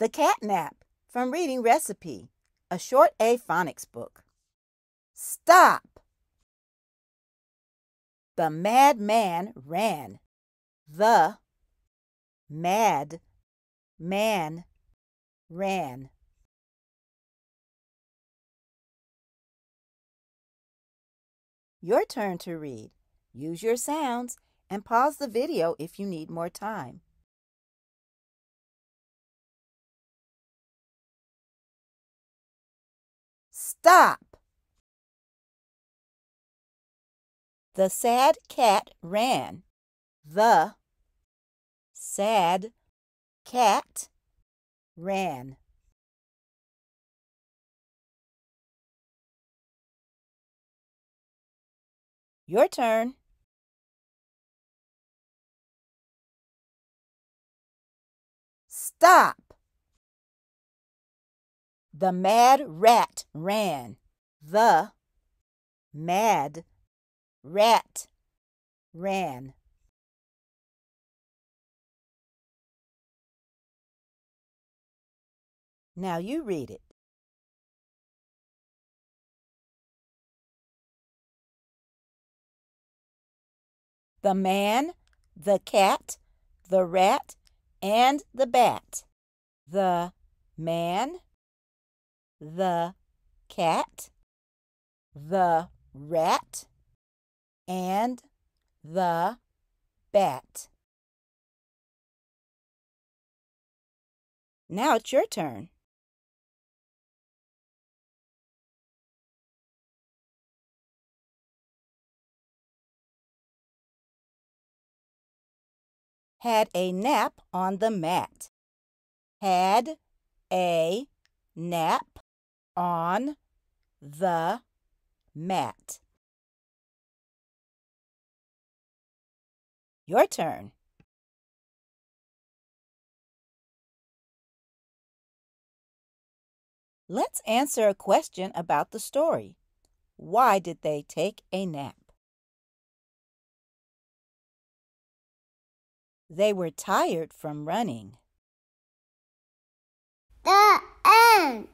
The Catnap from Reading Recipe, a short A phonics book. Stop! The madman ran. The mad man ran. Your turn to read. Use your sounds and pause the video if you need more time. Stop! The sad cat ran. The sad cat ran. Your turn. Stop! The mad rat ran. The mad rat ran. Now you read it. The man, the cat, the rat, and the bat. The man, the cat, the rat, and the bat. Now it's your turn. Had a nap on the mat. Had a nap on the mat. Your turn. Let's answer a question about the story. Why did they take a nap? They were tired from running. The end.